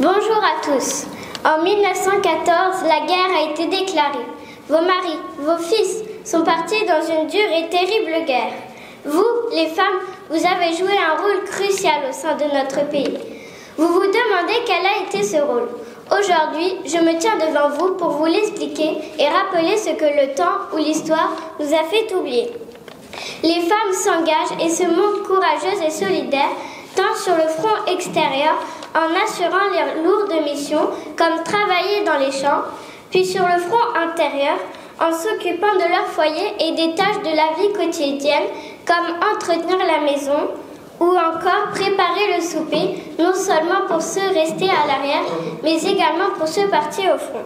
Bonjour à tous. En 1914, la guerre a été déclarée. Vos maris, vos fils sont partis dans une dure et terrible guerre. Vous, les femmes, vous avez joué un rôle crucial au sein de notre pays. Vous vous demandez quel a été ce rôle. Aujourd'hui, je me tiens devant vous pour vous l'expliquer et rappeler ce que le temps ou l'histoire nous a fait oublier. Les femmes s'engagent et se montrent courageuses et solidaires, tant sur le front extérieur, en assurant leurs lourdes missions, comme travailler dans les champs, puis sur le front intérieur, en s'occupant de leur foyer et des tâches de la vie quotidienne, comme entretenir la maison, ou encore préparer le souper, non seulement pour ceux restés à l'arrière, mais également pour ceux partis au front.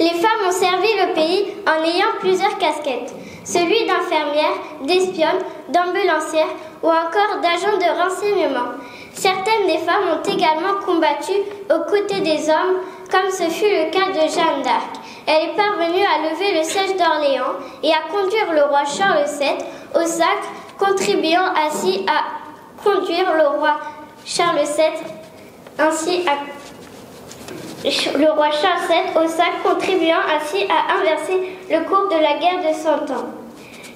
Les femmes ont servi le pays en ayant plusieurs casquettes, celui d'infirmière, d'espionne, d'ambulancière ou encore d'agent de renseignement. Certaines des femmes ont également combattu aux côtés des hommes, comme ce fut le cas de Jeanne d'Arc. Elle est parvenue à lever le siège d'Orléans et à conduire le roi Charles VII au sacre contribuant ainsi à conduire le roi Charles VII ainsi à le roi Charles VII au sac, contribuant ainsi à inverser le cours de la guerre de Cent Ans.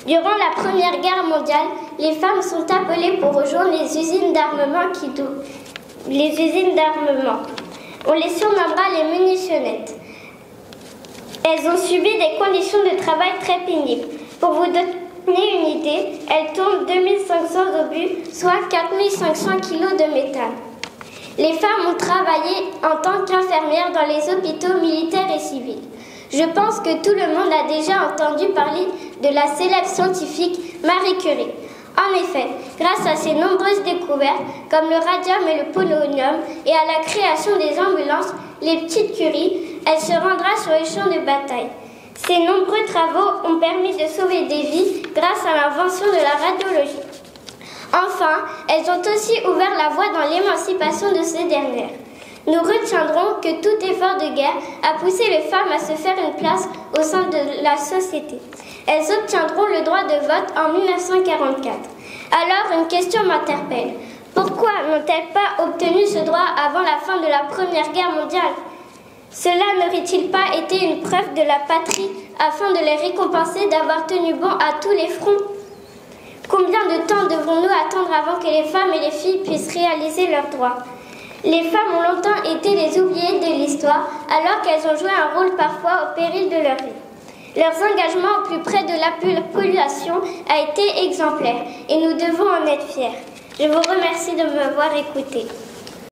Durant la Première Guerre mondiale, les femmes sont appelées pour rejoindre les usines d'armement qui les usines d'armement. On les surnommera les munitionnettes. Elles ont subi des conditions de travail très pénibles. Pour vous donner une idée, elles tournent 2500 obus, soit 4500 kg de métal. Les femmes ont travaillé en tant qu'infirmières dans les hôpitaux militaires et civils. Je pense que tout le monde a déjà entendu parler de la célèbre scientifique Marie Curie. En effet, grâce à ses nombreuses découvertes, comme le radium et le polonium, et à la création des ambulances, les petites Curie, elle se rendra sur les champs de bataille. Ces nombreux travaux ont permis de sauver des vies grâce à l'invention de la radiologie. Enfin, elles ont aussi ouvert la voie dans l'émancipation de ces dernières. Nous retiendrons que tout effort de guerre a poussé les femmes à se faire une place au sein de la société. Elles obtiendront le droit de vote en 1944. Alors, une question m'interpelle. Pourquoi n'ont-elles pas obtenu ce droit avant la fin de la Première Guerre mondiale? Cela n'aurait-il pas été une preuve de la patrie afin de les récompenser d'avoir tenu bon à tous les fronts? Combien de temps devrons-nous attendre avant que les femmes et les filles puissent réaliser leurs droits? Les femmes ont longtemps été les oubliées de l'histoire, alors qu'elles ont joué un rôle parfois au péril de leur vie. Leurs engagements au plus près de la population a été exemplaire et nous devons en être fiers. Je vous remercie de m'avoir écouté.